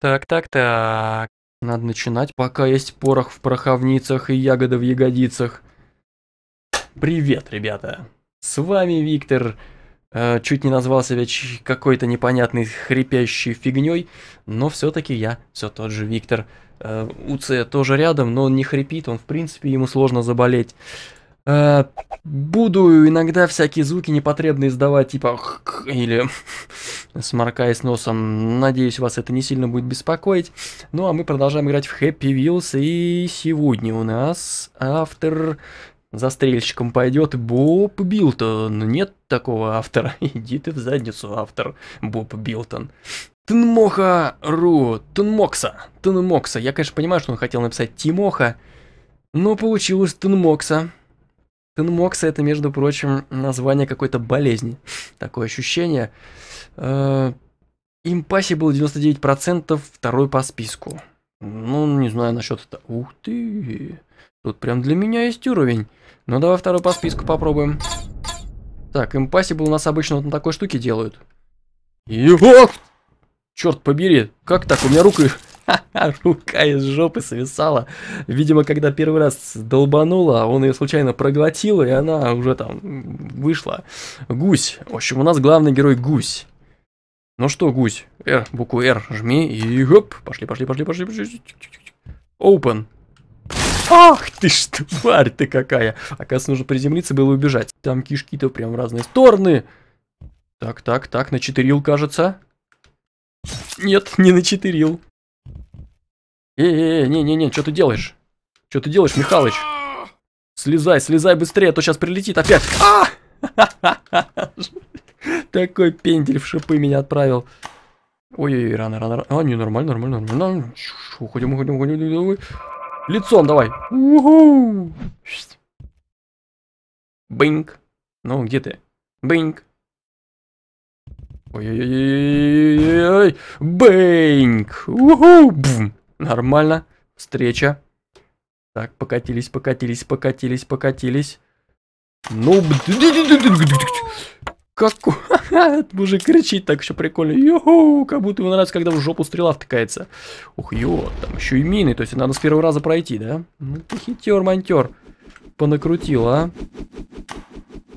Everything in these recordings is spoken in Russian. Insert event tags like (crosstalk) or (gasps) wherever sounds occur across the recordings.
Так, так, так. Надо начинать, пока есть порох в пороховницах и ягоды в ягодицах. Привет, ребята. С вами Виктор. Э, чуть не назвал себя какой-то непонятной хрипящей фигней, но все-таки я все тот же Виктор. Э, тоже рядом, но он не хрипит, он в принципе ему сложно заболеть. Э, буду иногда всякие звуки непотребные издавать, типа или (laughs) сморкаясь носом. Надеюсь, вас это не сильно будет беспокоить. Ну а мы продолжаем играть в Happy Wheels. И сегодня у нас автор застрельщиком пойдет Боб Билтон. Нет такого автора. (laughs) Иди ты в задницу, автор Боб Билтон. Тнмоха Ру, Тнмокса, Тнмокса. Я, конечно, понимаю, что он хотел написать Тимоха, но получилось Тнмокса. Тенмокса это, между прочим, название какой-то болезни. Такое ощущение. Impossible э, 99%, второй по списку. Ну, не знаю насчет этого. Ух ты! Тут прям для меня есть уровень. Ну, давай второй по списку попробуем. Так, Impossible у нас обычно вот на такой штуке делают. И... Черт побери, как так? У меня рука (laughs) Рука из жопы свисала. Видимо, когда первый раз долбанула, он ее случайно проглотил, и она уже там вышла. Гусь. В общем, у нас главный герой гусь. Ну что, гусь? R, букву R жми и хоп. Пошли, пошли, пошли, пошли, пошли. Open. Ах ты ж тварь ты какая. Оказывается, нужно приземлиться было убежать. Там кишки-то прям в разные стороны. Так, так, так, на четырил, кажется. Нет, не на четырил. Не-не-не, что ты делаешь? Что ты делаешь, Михалыч? Слезай, слезай быстрее, а то сейчас прилетит опять. А! (laughs) Такой пендель в шипы меня отправил. Ой-ой-ой, рано, рано, рано. А, не, нормально, нормально, нормально. Уходим, уходим, уходим. Лицом давай. Бинг. Ну, где ты? Бинг. Ой-ой-ой-ой-ой. Бинг. Уху. Бум. Нормально. Встреча. Так, покатились, покатились, покатились, покатились. Ну, как мужик кричит так еще прикольно. Йоу, как будто ему нравится, когда в жопу стрела втыкается. Ух, ё, там еще и мины, то есть надо с первого раза пройти, да? Ну ты хитер, монтер. Понакрутил, а?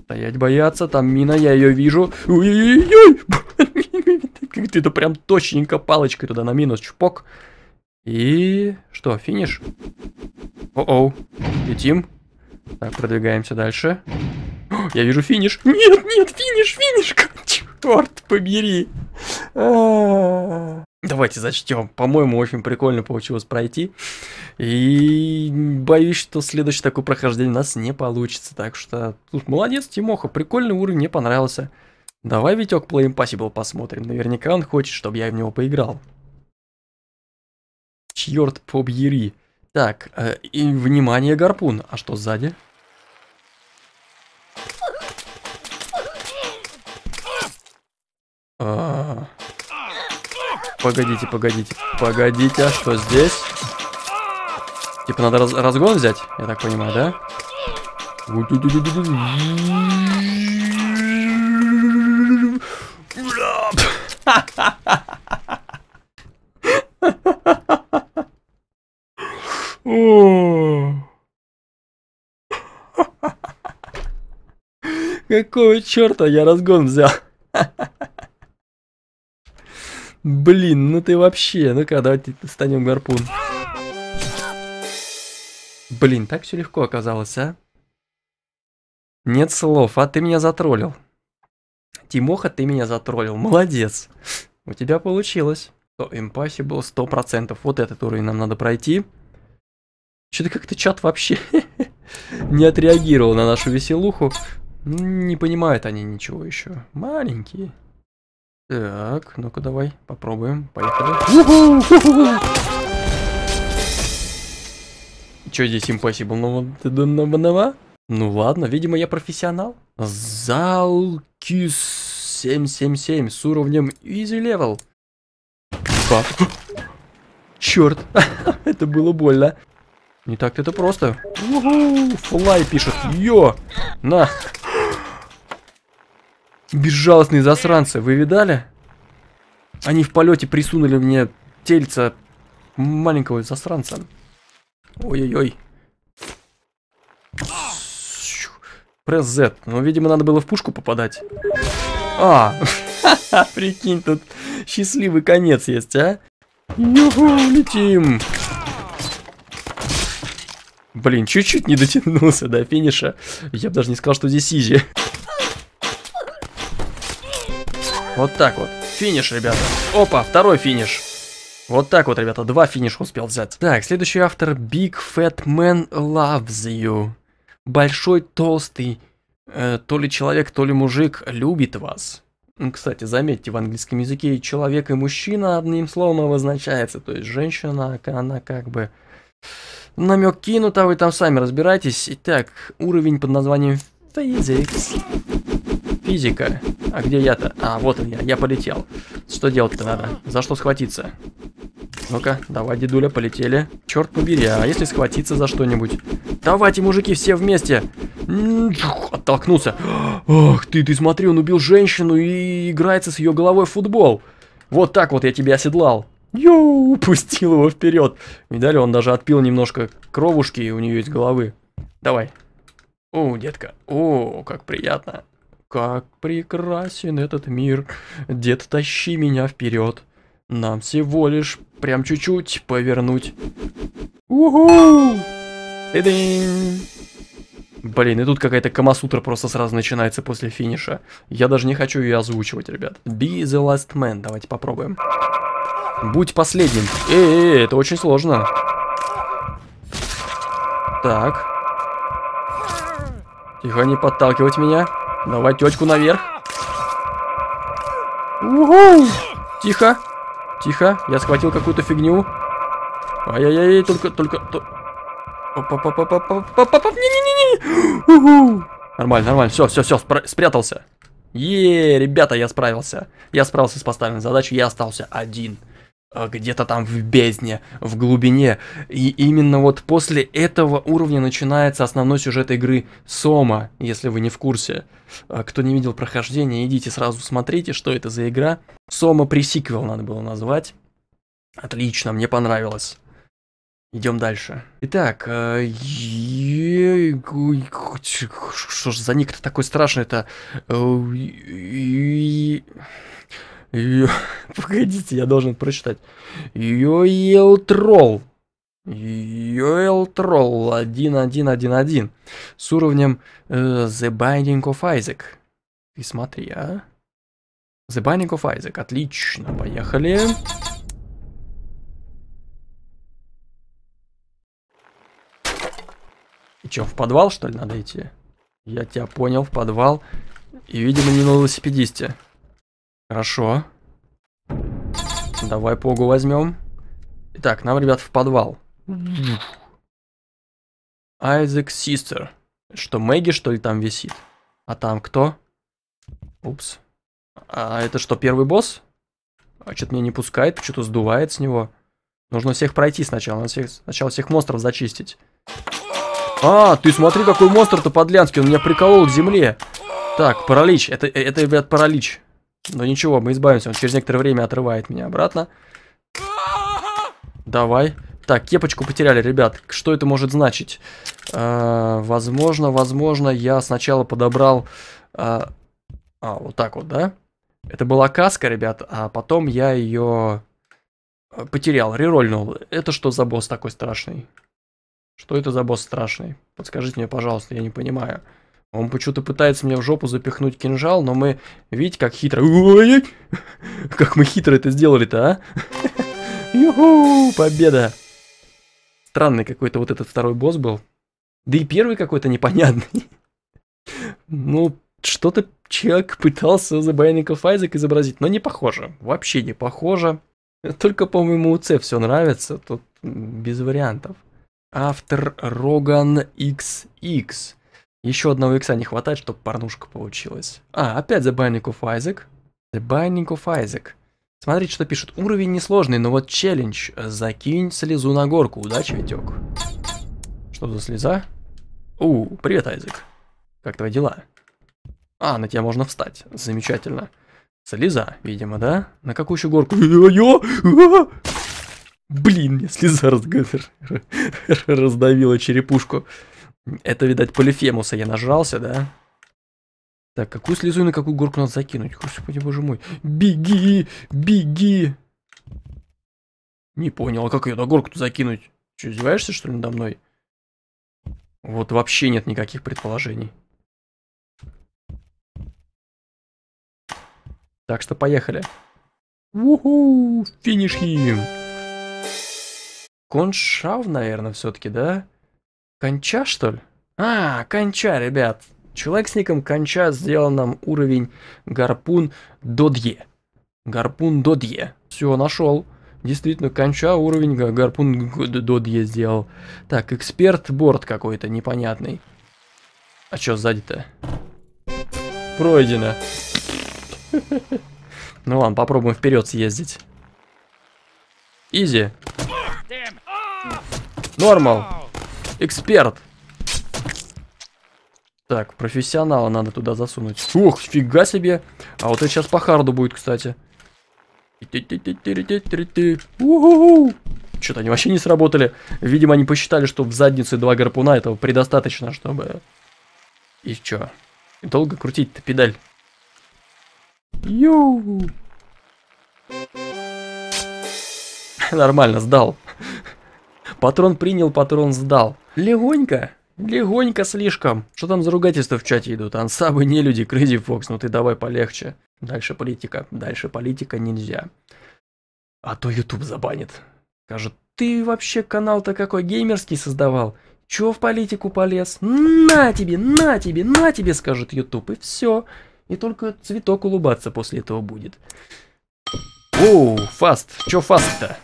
Стоять бояться, там мина, я ее вижу. Ой-ой-ой! (laughs) Как ты это прям точненько палочкой туда на минус чпок. И что, финиш? О-оу, летим. Так, продвигаемся дальше. О, я вижу финиш. Нет, нет, финиш, финиш. (laughs) Черт побери. А -а -а. Давайте зачтем. По-моему, очень прикольно получилось пройти. И боюсь, что следующее такое прохождение у нас не получится. Так что, тут молодец, Тимоха, прикольный уровень, мне понравился. Давай, Витек, Play Impossible посмотрим. Наверняка он хочет, чтобы я в него поиграл. Черт побери. Так, э, и внимание, гарпун. А что сзади? А -а -а. Погодите, погодите, погодите, а что здесь? Типа надо раз разгон взять, я так понимаю, да? (laughs) Какого черта я разгон взял? (laughs) Блин, ну ты вообще, ну-ка, давайте станем гарпун. Блин, так все легко оказалось, а? Нет слов, а ты меня затроллил. Тимоха, ты меня затроллил, молодец. У тебя получилось. То Impossible 100%. Вот этот уровень нам надо пройти. Что-то как-то чат вообще (laughs) не отреагировал на нашу веселуху. Не понимают они ничего еще. Маленькие. Так, ну-ка давай, попробуем. Поехали. (laughs) Что здесь impossible? Ну, ну ладно, видимо я профессионал. Залкис 777 с уровнем Easy Level. Черт, это было больно. Не так это просто. Флай пишет. Йо! На! Безжалостные засранцы, вы видали? Они в полете присунули мне тельца маленького засранца. Ой-ой-ой. Пресс Z. Ну, видимо, надо было в пушку попадать. А, (laughs) прикинь, тут счастливый конец есть, а? Юху, летим. Блин, чуть-чуть не дотянулся до финиша. Я бы даже не сказал, что здесь изи. Вот так вот. Финиш, ребята. Опа, второй финиш. Вот так вот, ребята, два финиша успел взять. Так, следующий автор Big Fat Man Loves You. Большой, толстый, э, то ли человек, то ли мужик любит вас. Ну, кстати, заметьте, в английском языке человек, и мужчина одним словом обозначается. То есть женщина, она как бы намек кинут, а вы там сами разбирайтесь. Итак, уровень под названием Physics. Физика. А где я-то? А, вот он я, я полетел. Что делать-то надо? За что схватиться? Ну-ка, давай, дедуля, полетели. Черт побери, а если схватиться за что-нибудь? Давайте, мужики, все вместе. Оттолкнулся. Ох ты, ты смотри, он убил женщину и играется с ее головой в футбол. Вот так вот я тебя оседлал. Йоу, пустил его вперед. Видали, он даже отпил немножко кровушки у нее из головы. Давай. О, детка. О, как приятно. Как прекрасен этот мир. Дед, тащи меня вперед. Нам всего лишь прям чуть-чуть повернуть. Уху! Блин, и тут какая-то камасутра просто сразу начинается после финиша. Я даже не хочу ее озвучивать, ребят. Be the last man. Давайте попробуем. Будь последним. Эй, эй, это очень сложно. Так. Тихо, не подталкивать меня. Давай тетку наверх. Угу! Тихо. Тихо. Я схватил какую-то фигню. Ай-яй-яй, только, только... Не-не-не! Нормально, нормально. Все, все, все, спрятался. Е, ребята, я справился. Я справился с поставленной задачей, я остался один. Э, где-то там в бездне, в глубине. И именно вот после этого уровня начинается основной сюжет игры Сома, если вы не в курсе. Э, кто не видел прохождения, идите сразу смотрите, что это за игра. Сома пресиквел надо было назвать. Отлично, мне понравилось. Идем дальше. Итак, э, что ж за ник-то такой страшный это? (laughs) Погодите, я должен прочитать. Йоел Тролл. Йоэл Тролл 1111 с уровнем uh, The Binding of Isaac. И смотри, а. The Binding of Isaac. Отлично, поехали. И в подвал, что ли, надо идти? Я тебя понял, в подвал. И, видимо, не на велосипедисте. Хорошо. Давай погу возьмем. Итак, нам, ребят, в подвал. Айзек Систер. Что, Мэгги, что ли, там висит? А там кто? Упс. А это что, первый босс? А что-то меня не пускает, что-то сдувает с него. Нужно всех пройти сначала. Надо всех, сначала всех монстров зачистить. А, ты смотри, какой монстр-то подлянский. Он меня приколол к земле. Так, паралич. Это, это ребят, паралич. Но ничего, мы избавимся. Он через некоторое время отрывает меня обратно. Давай. Так, кепочку потеряли, ребят. Что это может значить? А, возможно, возможно, я сначала подобрал... А, а, вот так вот, да? Это была каска, ребят, а потом я ее а, потерял, рерольнул. Это что за босс такой страшный? Что это за босс страшный? Подскажите мне, пожалуйста, я не понимаю. Он почему-то пытается мне в жопу запихнуть кинжал, но мы, видите, как хитро... Ой, (laughs) как мы хитро это сделали-то, а? (laughs) Юху, победа! Странный какой-то вот этот второй босс был. Да и первый какой-то непонятный. (laughs) Ну, что-то человек пытался Binding of Isaac изобразить, но не похоже. Вообще не похоже. Только, по-моему, у С все нравится, тут без вариантов. Автор Роган XX. Еще одного икса не хватает, чтобы порнушка получилась. А, опять The Binding of Isaac. The Binding of Isaac. Смотрите, что пишет. Уровень несложный, но вот челлендж. Закинь слезу на горку. Удачи, Витек. Что за слеза? У, привет, Айзек. Как твои дела? А, на тебя можно встать. Замечательно. Слеза, видимо, да? На какую еще горку? Блин, мне слеза (laughs) раздавила черепушку. Это, видать, полифемуса я нажрался, да? Так, какую слезу и на какую горку надо закинуть? Господи, боже мой. Беги, беги. Не понял, а как ее на горку-то закинуть? Че, издеваешься, что ли, надо мной? Вот вообще нет никаких предположений. Так что поехали. Уху, финиш хим. Коншав, наверное, все-таки, да? Конча, что ли? А, конча, ребят. Человек с ником Конча сделал нам уровень гарпун Додье. Гарпун Додье. Все, нашел. Действительно, Конча уровень гарпун Додье сделал. Так, эксперт борт какой-то непонятный. А что сзади-то? Пройдено. (laughs) Ну ладно, попробуем вперед съездить. Изи. Нормал. Эксперт. Так, профессионала надо туда засунуть. Ух, фига себе. А вот это сейчас по харду будет, кстати. Что-то они вообще не сработали. Видимо, они посчитали, что в заднице два гарпуна этого предостаточно, чтобы... И чё? Долго крутить-то педаль? Йоу! (laughs) Нормально, сдал. Патрон принял, патрон сдал. Легонько. Легонько слишком. Что там за ругательства в чате идут? Ансабы, не люди, Crazy Fox, ну ты давай полегче. Дальше политика. Дальше политика нельзя. А то YouTube забанит. Скажет, ты вообще канал-то какой геймерский создавал? Чё в политику полез? На тебе, на тебе, на тебе, скажет YouTube, и все. И только цветок улыбаться после этого будет. Оу, фаст, чё фаст-то?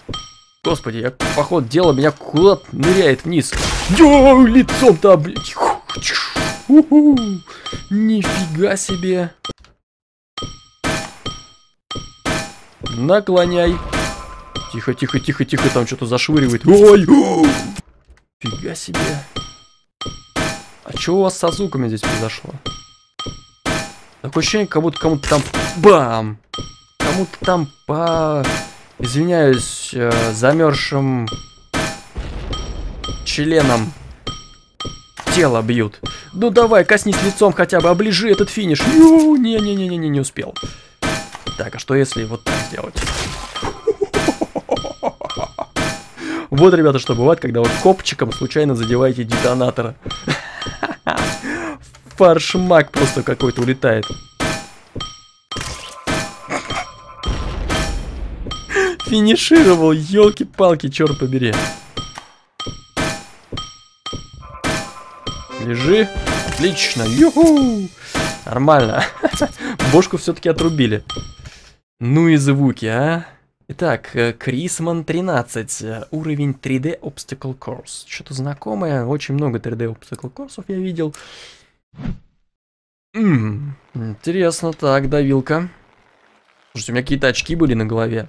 Господи, я, походу, дело меня куда-то ныряет вниз. Йоу, лицом-то, блядь. Нифига себе. Наклоняй. Тихо, тихо, тихо, тихо, там что-то зашвыривает. Ой! Фига себе. А что у вас со звуками здесь произошло? Такое ощущение, как будто кому-то там... Бам! Кому-то там по извиняюсь, э, замерзшим членом тело бьют. Ну давай, коснись лицом хотя бы, оближи этот финиш. Не-не-не-не, не успел. Так, а что если вот так сделать? Вот, ребята, что бывает, когда вы копчиком случайно задеваете детонатора. (laughs) Фаршмак просто какой-то улетает. Финишировал, елки-палки, черт побери. Лежи. Отлично. Юху. Нормально. (laughs) Бошку все-таки отрубили. Ну и звуки, а. Итак, э, Крисман 13, э, уровень 3D Obstacle Course. Что-то знакомое, очень много 3D Obstacle Course я видел. М -м, интересно, так, давилка. Слушайте, у меня какие-то очки были на голове.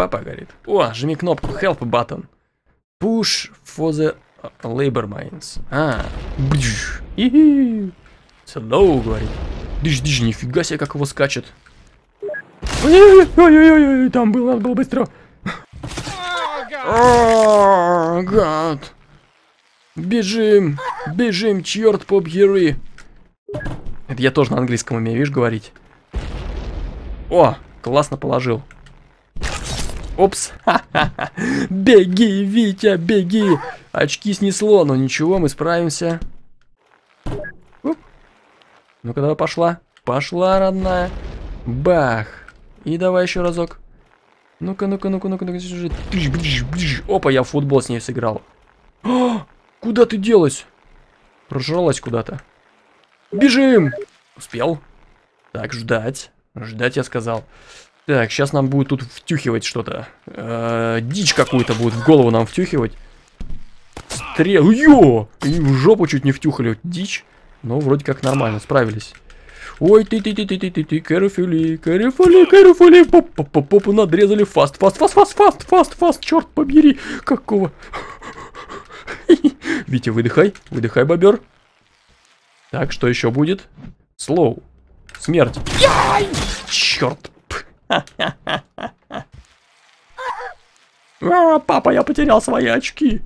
Папа говорит. О, жми кнопку Help button. Push for the labor mines. А, бдж. Slow, говорит. Дыш, дыш, нифига себе, как его скачет. Ой-ой-ой, там было, надо было быстро. О, гад. Бежим, бежим, черт побери. Это я тоже на английском умею, видишь, говорить. О, классно положил. Опс. (laughs) Беги, Витя, беги. Очки снесло, но ничего, мы справимся. Ну-ка, давай пошла. Пошла, родная. Бах. И давай еще разок. Ну-ка, ну-ка, ну-ка, ну-ка, ну-ка. Опа, я в футбол с ней сыграл. О, куда ты делась? Прожралась куда-то. Бежим! Успел. Так, ждать. Ждать, я сказал. Так, сейчас нам будет тут втюхивать что-то. Э дичь какую-то будет в голову нам втюхивать. Стрел. Ё! И в жопу чуть не втюхали. Дичь. Но вроде как нормально, справились. Ой, ты, ты, ты, ты, ты, ты, ты, carefully, carefully, carefully, поп, поп, поп, попу надрезали, fast, fast, fast, fast, fast, fast, fast, черт побери, какого. (laughs) Витя, выдыхай, выдыхай, бобер. Так, что еще будет? Slow. Смерть. Черт. А, папа, я потерял свои очки.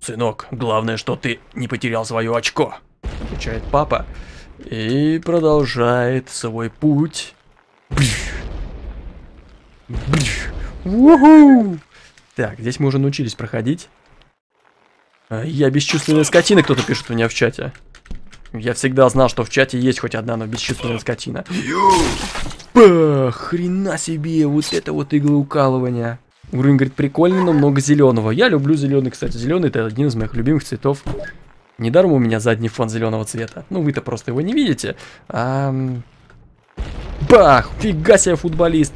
Сынок, главное, что ты не потерял свое очко, отвечает папа. И продолжает свой путь. Так, здесь мы уже научились проходить. А, я бесчувственная скотина, кто-то пишет у меня в чате. Я всегда знал, что в чате есть хоть одна, но бесчувственная скотина. Пах, хрена себе, вот это вот иглоукалывание. Уровень, говорит, прикольный, но много зеленого. Я люблю зеленый, кстати. Зеленый это один из моих любимых цветов. Недаром у меня задний фон зеленого цвета. Ну, вы-то просто его не видите. А... Бах! Фига себе, футболист.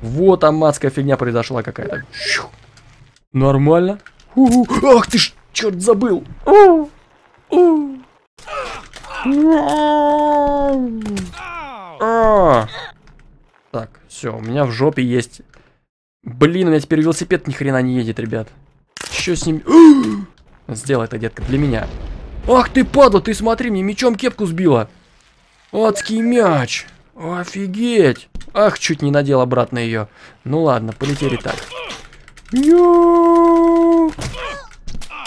Вот аматская фигня произошла какая-то. Нормально. Ах ты ж, черт, забыл. У -у. А. Так, все, у меня в жопе есть... Блин, у меня теперь велосипед ни хрена не едет, ребят. Что с ним... (gasps) Сделай это, детка, для меня. Ах ты, падла, ты смотри, мне мечом кепку сбила. Адский мяч. Офигеть. Ах, чуть не надел обратно ее. Ну ладно, полетели так.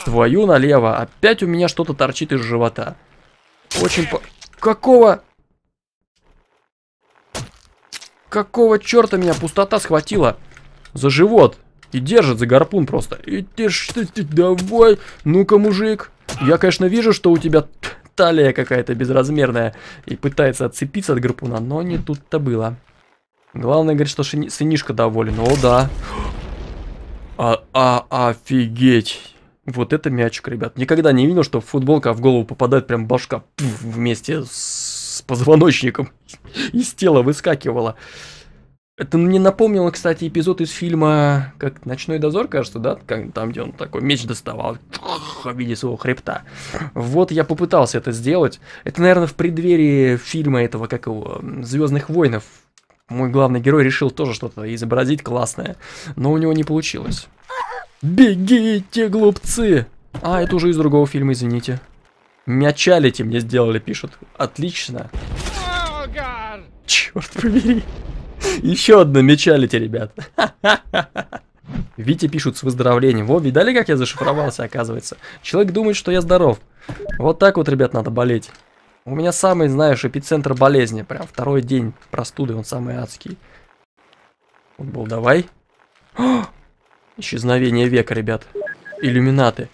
Твою налево. Опять у меня что-то торчит из живота. Очень по... Какого... Какого черта меня пустота схватила? За живот. И держит за гарпун просто. И ты что ты, давай. Ну-ка, мужик. Я, конечно, вижу, что у тебя талия какая-то безразмерная. И пытается отцепиться от гарпуна, но не тут-то было. Главное, говорит, что шини... доволен. О, да. А, а, офигеть. Вот это мячик, ребят. Никогда не видел, что футболка в голову попадает прям башка пф, вместе с позвоночником. (laughs) Из тела выскакивала. Это мне напомнило, кстати, эпизод из фильма, как «Ночной дозор», кажется, да? Там, где он такой меч доставал в виде своего хребта. Вот я попытался это сделать. Это, наверное, в преддверии фильма этого, как его, «Звездных войнов». Мой главный герой решил тоже что-то изобразить классное, но у него не получилось. Бегите, глупцы! А, это уже из другого фильма, извините. Мячалите мне сделали, пишут. Отлично. Черт побери. Еще одно мечалите, ребят. (laughs) Витя пишут с выздоровлением. Во, видали, как я зашифровался, оказывается? Человек думает, что я здоров. Вот так вот, ребят, надо болеть. У меня самый, знаешь, эпицентр болезни. Прям второй день простуды, он самый адский. Футбол, давай. (gasps) Исчезновение века, ребят. Иллюминаты.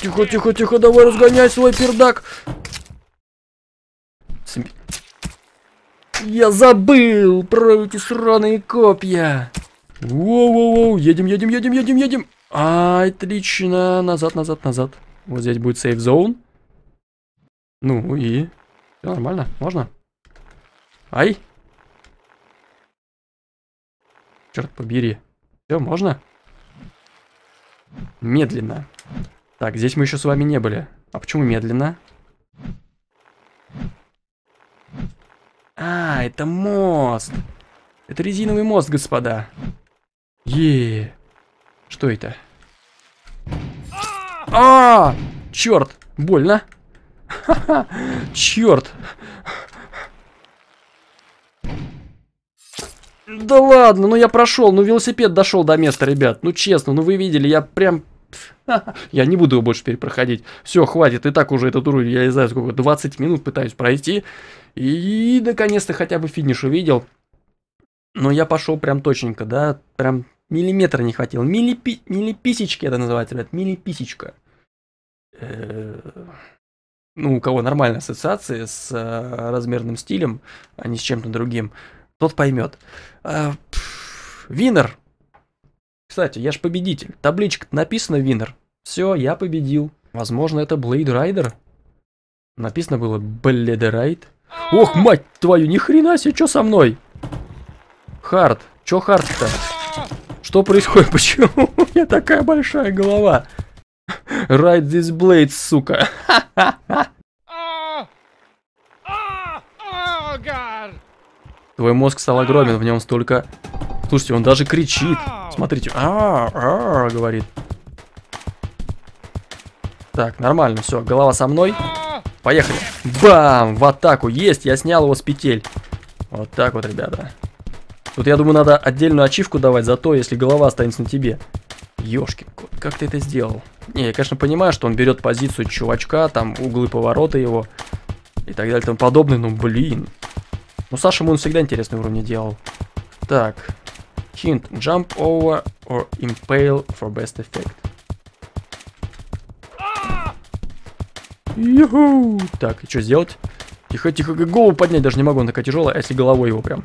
Тихо, тихо, тихо, давай разгоняй свой пердак. Я забыл про эти сраные копья. Воу-воу-воу, едем, едем, едем, едем, едем. А, отлично. Назад, назад, назад. Вот здесь будет сейф зон. Ну и... Все нормально, можно? Ай, Черт побери. Все, можно? Медленно. Так, здесь мы еще с вами не были. А почему медленно? А, это мост. Это резиновый мост, господа. Е, -е. Что это? А, черт, больно. (laughs) Черт. Да ладно, ну я прошел, ну велосипед дошел до места, ребят. Ну честно, ну вы видели, я прям... (laughs) Я не буду его больше перепроходить. Все, хватит, и так уже этот уровень, я не знаю сколько, 20 минут пытаюсь пройти. И наконец-то хотя бы финиш увидел. Но я пошел прям точненько, да, прям миллиметра не хватило. Миллипи... Миллиписечки это называется, ребят, миллиписечка. Э, ну, у кого нормальные ассоциации с э, размерным стилем, а не с чем-то другим тот поймет. А, Winner. Кстати, я ж победитель. Табличка написано Winner. Все, я победил. Возможно, это Blade Rider. Написано было Blade Ride. Ох, мать твою, ни хрена себе, что со мной? Hard, что hard -то? Что происходит? (laughs) Почему у меня такая большая голова? (laughs) Ride this blade, сука. (laughs) Твой мозг стал огромен, в нем столько... Слушайте, он даже кричит. Смотрите. А, -а, говорит. Так, нормально, все, голова со мной. Поехали. Бам! В атаку. Есть, я снял его с петель. Вот так вот, ребята. Тут, я думаю, надо отдельную ачивку давать за то, если голова останется на тебе. Ёшкин кот, как ты это сделал? Не, я, конечно, понимаю, что он берет позицию чувачка, там углы поворота его и так далее и тому подобное, но, блин. Ну, Саша Мун всегда интересные уровни делал. Так. Hint. Jump over or impale for best effect. Юху! Так, что сделать? Тихо, тихо, голову поднять даже не могу, он такая тяжелая, а если головой его прям.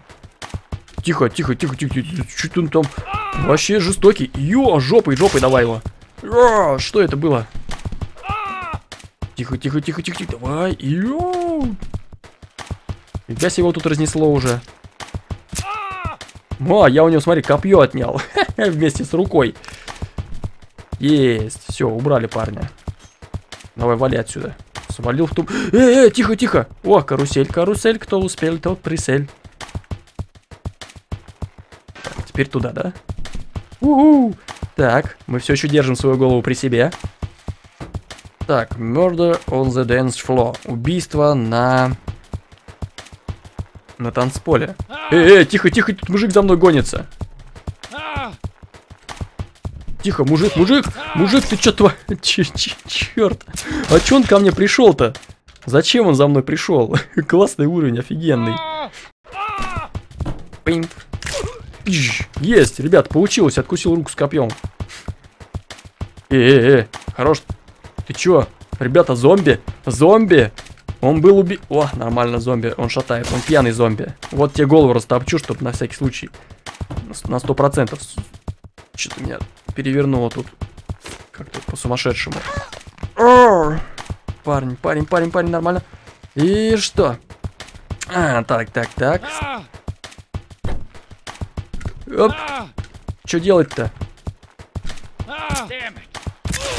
Тихо, тихо, тихо, тихо, тихо, что он там? Вообще жестокий. Ё, жопой, жопой давай его. О, что это было? Тихо, тихо, тихо, тихо, тихо, давай. Ё. Фига себе его тут разнесло уже. О, я у него, смотри, копье отнял. (laughs) Вместе с рукой. Есть. Все, убрали парня. Давай, вали отсюда. Свалил в ту... Эй, эй, тихо, тихо. О, карусель, карусель. Кто успел, тот присель. Так, теперь туда, да? У -у. Так, мы все еще держим свою голову при себе. Так, murder on the dance floor. Убийство на... На танцполе. Эй, эй, тихо, тихо, тут мужик за мной гонится. Тихо, мужик, мужик, мужик, ты что тва... (laughs) Черт. А че он ко мне пришел-то? Зачем он за мной пришел? (laughs) Классный уровень, офигенный. Пинг. Есть, ребят, получилось, откусил руку с копьем. Э, э, э, хорош. Ты чё? Ребята, зомби, зомби. Он был уби... О, нормально, зомби, он шатает, он пьяный зомби. Вот тебе голову растопчу, чтобы на всякий случай. На сто процентов. Что-то меня перевернуло тут. Как-то по-сумасшедшему. Парень, парень, парень, парень, нормально. И что? А, так, так, так. Оп. Что делать-то?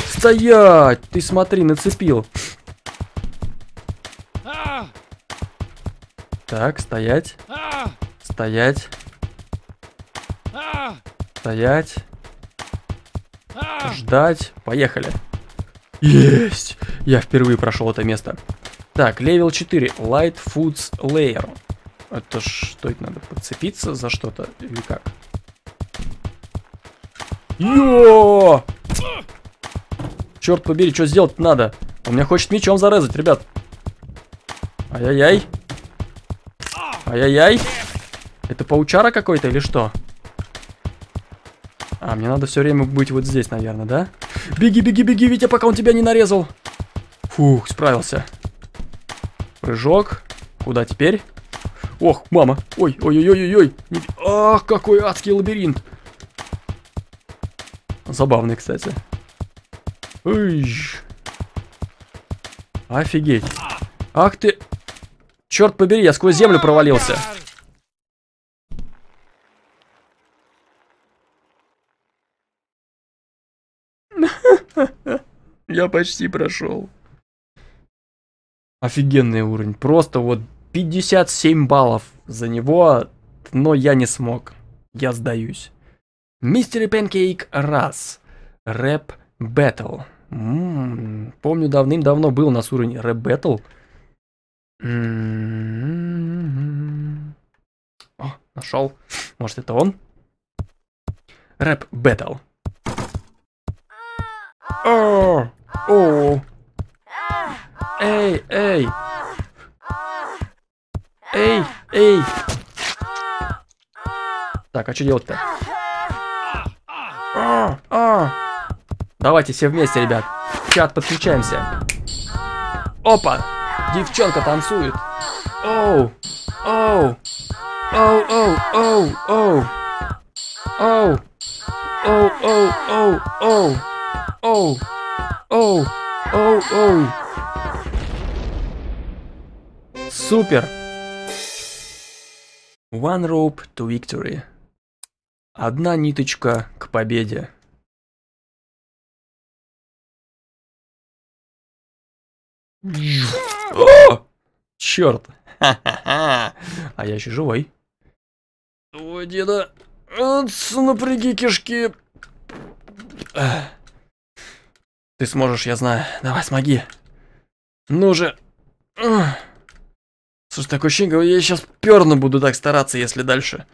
Стоять! Ты смотри, нацепил. Так, стоять. Стоять. Стоять. Ждать. Поехали. Есть! Я впервые прошел это место. Так, level 4. Light Foods Layer. Это что это надо? Подцепиться за что-то? Или как? Йо! Черт побери, что сделать надо? Он меня хочет мечом зарезать, ребят. Ай-яй-яй. Ай-яй-яй. Это паучара какой-то или что? А, мне надо все время быть вот здесь, наверное, да? Беги, беги, беги, Витя, пока он тебя не нарезал. Фух, справился. Прыжок. Куда теперь? Ох, мама. Ой, ой-ой-ой-ой. Ах, какой адский лабиринт. Забавный, кстати. Ой. Офигеть. Ах ты... Черт побери, я сквозь землю провалился. (laughs) Я почти прошел. Офигенный уровень. Просто вот 57 баллов за него, но я не смог. Я сдаюсь. Mister Pancake раз. Rap Battle. Помню, давным-давно был у нас уровень Rap Battle. О, нашел. Может, это он? Rap Battle. О, о. Эй, эй. Эй, эй. Так, а что делать-то? Давайте все вместе, ребят. чат, подключаемся. Опа! Девчонка танцует. Оу! Оу! Оу, оу, оу, оу! Оу! Оу, оу, оу, оу! Оу! Оу! Оу, оу! Супер! One rope to victory. Одна ниточка к победе. О! Черт! А я еще живой. Ой, деда. Напряги кишки. Ты сможешь, я знаю. Давай, смоги. Ну же. Слушай, такое ощущение, я сейчас перно буду так стараться, если дальше.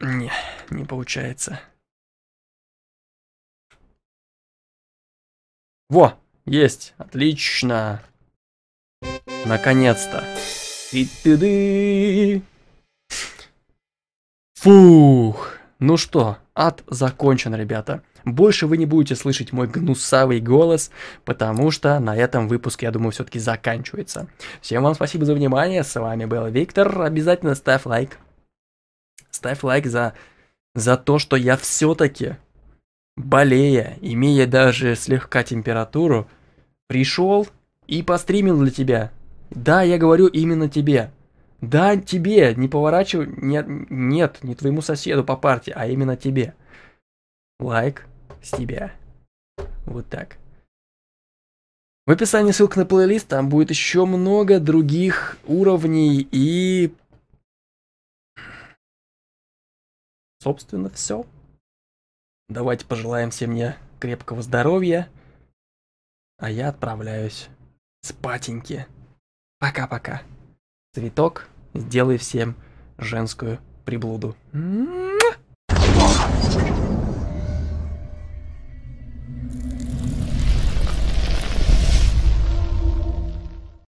Не, не получается. Во, есть, отлично. Наконец-то. Фух. Ну что, ад закончен, ребята. Больше вы не будете слышать мой гнусавый голос, потому что на этом выпуск, я думаю, все-таки заканчивается. Всем вам спасибо за внимание, с вами был Виктор. Обязательно ставь лайк. Ставь лайк за, за то, что я все-таки, болея, имея даже слегка температуру, пришел и постримил для тебя. Да, я говорю именно тебе. Да, тебе, не поворачивай, нет, нет, не твоему соседу по партии, а именно тебе. Лайк, с тебя. Вот так. В описании ссылка на плейлист, там будет еще много других уровней и... Собственно, все. Давайте пожелаем всем мне крепкого здоровья. А я отправляюсь спатеньки. Пока-пока. Цветок, сделай всем женскую приблуду. М -м -м.